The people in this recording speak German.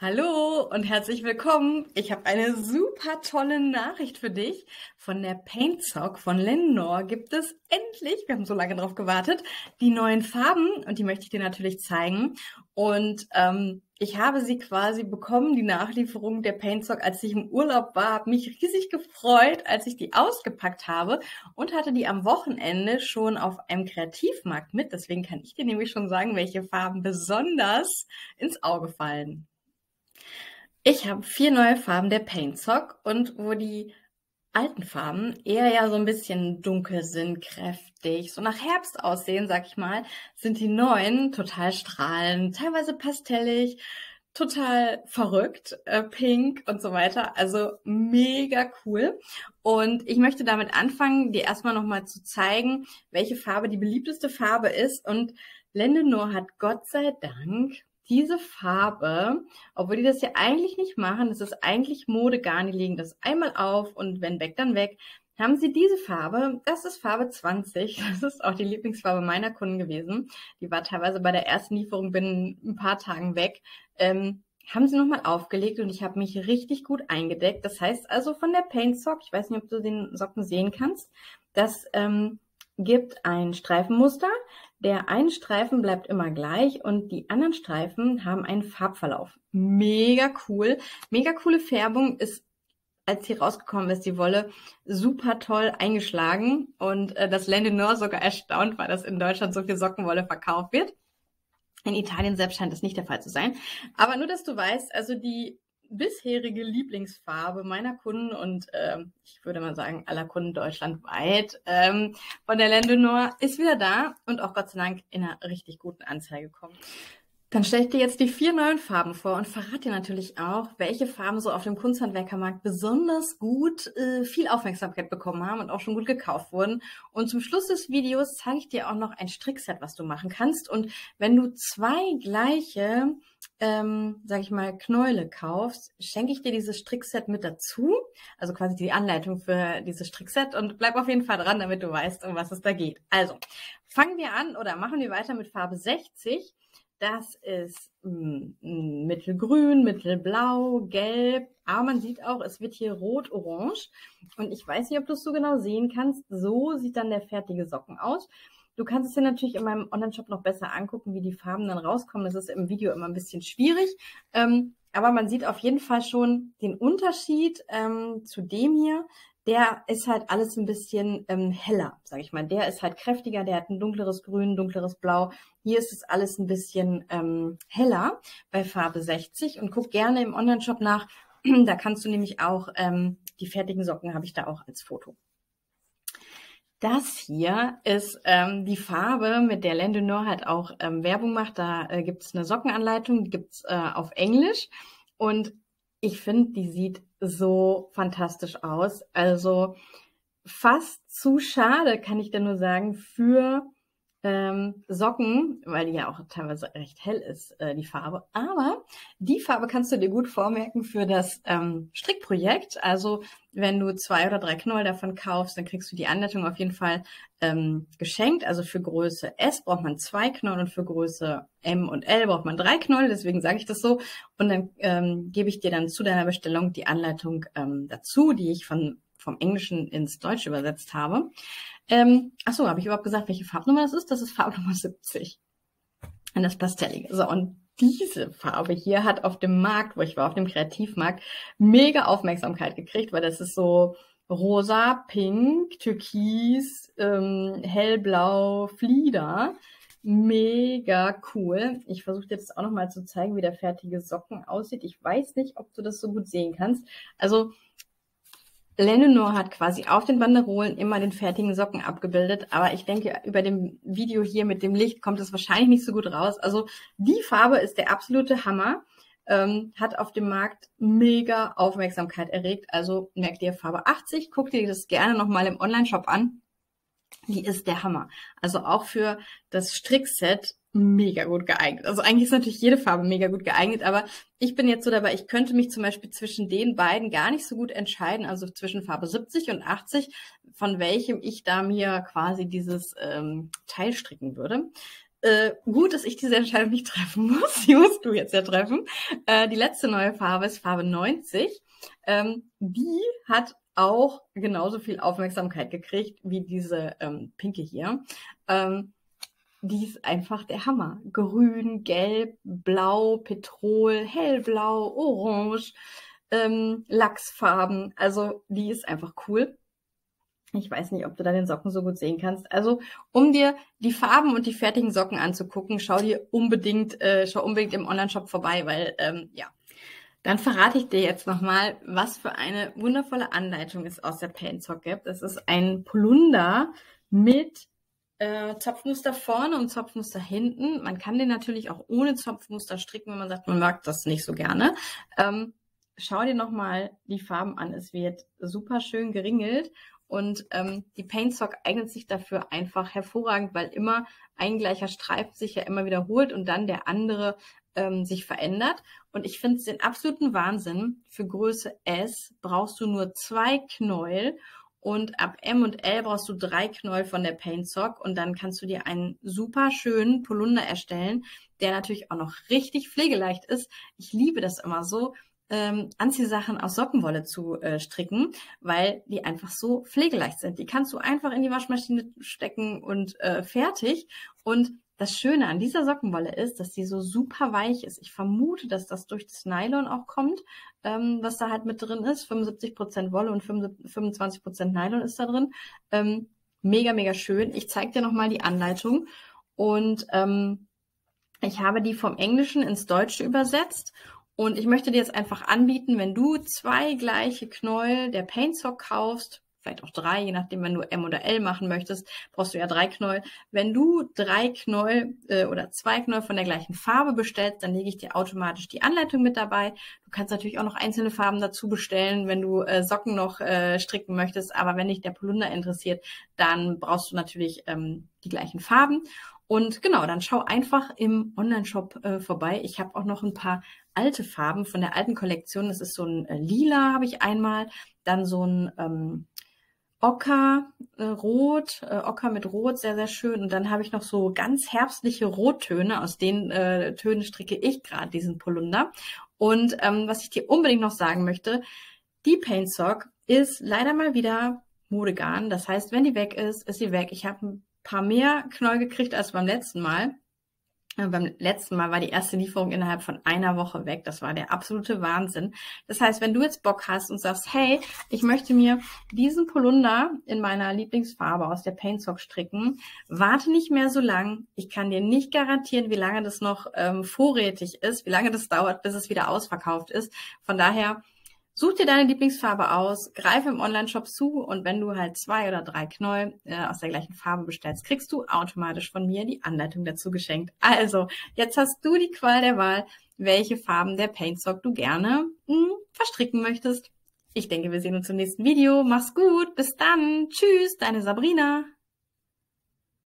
Hallo und herzlich willkommen. Ich habe eine super tolle Nachricht für dich. Von der Paintsock von Lenore gibt es endlich, wir haben so lange drauf gewartet, die neuen Farben und die möchte ich dir natürlich zeigen. Und ähm, ich habe sie quasi bekommen, die Nachlieferung der Paintsock, als ich im Urlaub war, habe mich riesig gefreut, als ich die ausgepackt habe und hatte die am Wochenende schon auf einem Kreativmarkt mit. Deswegen kann ich dir nämlich schon sagen, welche Farben besonders ins Auge fallen. Ich habe vier neue Farben der Paintsock und wo die alten Farben eher ja so ein bisschen dunkel sind, kräftig, so nach Herbst aussehen, sag ich mal, sind die neuen total strahlend, teilweise pastellig, total verrückt, äh, pink und so weiter. Also mega cool. Und ich möchte damit anfangen, dir erstmal nochmal zu zeigen, welche Farbe die beliebteste Farbe ist. Und Lendenor hat Gott sei Dank diese Farbe, obwohl die das ja eigentlich nicht machen, das ist eigentlich Mode gar nicht, legen das einmal auf und wenn weg, dann weg, haben sie diese Farbe, das ist Farbe 20, das ist auch die Lieblingsfarbe meiner Kunden gewesen, die war teilweise bei der ersten Lieferung binnen ein paar Tagen weg, ähm, haben sie nochmal aufgelegt und ich habe mich richtig gut eingedeckt. Das heißt also von der Paint Sock, ich weiß nicht, ob du den Socken sehen kannst, das ähm, gibt ein Streifenmuster, der eine Streifen bleibt immer gleich und die anderen Streifen haben einen Farbverlauf. Mega cool. Mega coole Färbung ist als sie rausgekommen ist, die Wolle super toll eingeschlagen und äh, dass Lendenor sogar erstaunt war, dass in Deutschland so viel Sockenwolle verkauft wird. In Italien selbst scheint das nicht der Fall zu sein. Aber nur, dass du weißt, also die bisherige Lieblingsfarbe meiner Kunden und ähm, ich würde mal sagen aller Kunden deutschlandweit ähm, von der Lendenor ist wieder da und auch Gott sei Dank in einer richtig guten Anzeige kommt. Dann stelle ich dir jetzt die vier neuen Farben vor und verrate dir natürlich auch, welche Farben so auf dem Kunsthandwerkermarkt besonders gut äh, viel Aufmerksamkeit bekommen haben und auch schon gut gekauft wurden. Und zum Schluss des Videos zeige ich dir auch noch ein Strickset, was du machen kannst. Und wenn du zwei gleiche, ähm, sag ich mal, Knäule kaufst, schenke ich dir dieses Strickset mit dazu. Also quasi die Anleitung für dieses Strickset und bleib auf jeden Fall dran, damit du weißt, um was es da geht. Also, fangen wir an oder machen wir weiter mit Farbe 60. Das ist mh, hm, mittelgrün, mittelblau, gelb, aber man sieht auch, es wird hier rot-orange. Und ich weiß nicht, ob du es so genau sehen kannst. So sieht dann der fertige Socken aus. Du kannst es dir natürlich in meinem Online-Shop noch besser angucken, wie die Farben dann rauskommen. Das ist im Video immer ein bisschen schwierig. Ähm, aber man sieht auf jeden Fall schon den Unterschied ähm, zu dem hier der ist halt alles ein bisschen ähm, heller, sage ich mal. Der ist halt kräftiger, der hat ein dunkleres Grün, dunkleres Blau. Hier ist es alles ein bisschen ähm, heller bei Farbe 60 und guck gerne im Online-Shop nach. da kannst du nämlich auch ähm, die fertigen Socken habe ich da auch als Foto. Das hier ist ähm, die Farbe, mit der Lendenor halt auch ähm, Werbung macht. Da äh, gibt es eine Sockenanleitung, die gibt's äh, auf Englisch. Und ich finde, die sieht so fantastisch aus. Also fast zu schade, kann ich da nur sagen, für ähm, Socken, weil die ja auch teilweise recht hell ist, äh, die Farbe. Aber die Farbe kannst du dir gut vormerken für das ähm, Strickprojekt. Also wenn du zwei oder drei Knoll davon kaufst, dann kriegst du die Anleitung auf jeden Fall ähm, geschenkt. Also für Größe S braucht man zwei Knoll und für Größe M und L braucht man drei Knoll. Deswegen sage ich das so. Und dann ähm, gebe ich dir dann zu deiner Bestellung die Anleitung ähm, dazu, die ich von vom Englischen ins Deutsche übersetzt habe. Ähm, achso, habe ich überhaupt gesagt, welche Farbnummer das ist? Das ist Farbnummer 70. Und das Pastellige. So, und diese Farbe hier hat auf dem Markt, wo ich war, auf dem Kreativmarkt, mega Aufmerksamkeit gekriegt, weil das ist so rosa, pink, türkis, ähm, hellblau, Flieder. Mega cool. Ich versuche jetzt auch nochmal zu zeigen, wie der fertige Socken aussieht. Ich weiß nicht, ob du das so gut sehen kannst. Also Lenonor hat quasi auf den Banderolen immer den fertigen Socken abgebildet, aber ich denke, über dem Video hier mit dem Licht kommt es wahrscheinlich nicht so gut raus. Also die Farbe ist der absolute Hammer, ähm, hat auf dem Markt mega Aufmerksamkeit erregt. Also merkt ihr Farbe 80, guckt dir das gerne nochmal im Online-Shop an. Die ist der Hammer. Also auch für das Strickset mega gut geeignet. Also eigentlich ist natürlich jede Farbe mega gut geeignet, aber ich bin jetzt so dabei, ich könnte mich zum Beispiel zwischen den beiden gar nicht so gut entscheiden, also zwischen Farbe 70 und 80, von welchem ich da mir quasi dieses ähm, Teil stricken würde. äh, gut, dass ich diese Entscheidung nicht treffen muss. Die musst du jetzt ja treffen. Äh, die letzte neue Farbe ist Farbe 90. Ähm, die hat auch genauso viel Aufmerksamkeit gekriegt wie diese ähm, pinke hier. Ähm, die ist einfach der Hammer. Grün, gelb, blau, Petrol, hellblau, orange, ähm, Lachsfarben. Also die ist einfach cool. Ich weiß nicht, ob du da den Socken so gut sehen kannst. Also, um dir die Farben und die fertigen Socken anzugucken, schau dir unbedingt, äh, schau unbedingt im Online-Shop vorbei, weil ähm, ja. Dann verrate ich dir jetzt nochmal, was für eine wundervolle Anleitung es aus der Paintsock gibt. Es ist ein Polunder mit äh, Zopfmuster vorne und Zopfmuster hinten. Man kann den natürlich auch ohne Zopfmuster stricken, wenn man sagt, man mag das nicht so gerne. Ähm, schau dir nochmal die Farben an. Es wird super schön geringelt und ähm, die Paintsock eignet sich dafür einfach hervorragend, weil immer ein gleicher Streifen sich ja immer wiederholt und dann der andere ähm, sich verändert. Und ich finde es den absoluten Wahnsinn. Für Größe S brauchst du nur zwei Knäuel und ab M und L brauchst du drei Knäuel von der Paintsock und dann kannst du dir einen super schönen Polunder erstellen, der natürlich auch noch richtig pflegeleicht ist. Ich liebe das immer so, ähm, Anziehsachen aus Sockenwolle zu äh, stricken, weil die einfach so pflegeleicht sind. Die kannst du einfach in die Waschmaschine stecken und äh, fertig. Und das Schöne an dieser Sockenwolle ist, dass die so super weich ist. Ich vermute, dass das durch das Nylon auch kommt, ähm, was da halt mit drin ist. 75% Wolle und 25% Nylon ist da drin. Ähm, mega, mega schön. Ich zeige dir nochmal die Anleitung. Und ähm, ich habe die vom Englischen ins Deutsche übersetzt und ich möchte dir jetzt einfach anbieten, wenn du zwei gleiche Knäuel der Paintsock kaufst, vielleicht auch drei, je nachdem, wenn du M oder L machen möchtest, brauchst du ja drei Knäuel. Wenn du drei Knäuel äh, oder zwei Knäuel von der gleichen Farbe bestellst, dann lege ich dir automatisch die Anleitung mit dabei. Du kannst natürlich auch noch einzelne Farben dazu bestellen, wenn du äh, Socken noch äh, stricken möchtest. Aber wenn dich der Polunder interessiert, dann brauchst du natürlich ähm, die gleichen Farben. Und genau, dann schau einfach im Online-Shop äh, vorbei. Ich habe auch noch ein paar alte Farben von der alten Kollektion. Das ist so ein äh, Lila habe ich einmal, dann so ein ähm, Ocker, äh, Rot, äh, Ocker mit Rot, sehr, sehr schön. Und dann habe ich noch so ganz herbstliche Rottöne, aus den äh, Tönen stricke ich gerade diesen Polunder. Und ähm, was ich dir unbedingt noch sagen möchte, die Paint Sock ist leider mal wieder Modegarn. Das heißt, wenn die weg ist, ist sie weg. Ich habe ein paar mehr Knäuel gekriegt als beim letzten Mal. Beim letzten Mal war die erste Lieferung innerhalb von einer Woche weg. Das war der absolute Wahnsinn. Das heißt, wenn du jetzt Bock hast und sagst, hey, ich möchte mir diesen Polunder in meiner Lieblingsfarbe aus der Paintsock stricken, warte nicht mehr so lang. Ich kann dir nicht garantieren, wie lange das noch ähm, vorrätig ist, wie lange das dauert, bis es wieder ausverkauft ist. Von daher Such dir deine Lieblingsfarbe aus, greife im Online-Shop zu und wenn du halt zwei oder drei Knäuel äh, aus der gleichen Farbe bestellst, kriegst du automatisch von mir die Anleitung dazu geschenkt. Also, jetzt hast du die Qual der Wahl, welche Farben der Paintsock du gerne mh, hm, verstricken möchtest. Ich denke, wir sehen uns im nächsten Video. Mach's gut, bis dann. Tschüss, deine Sabrina.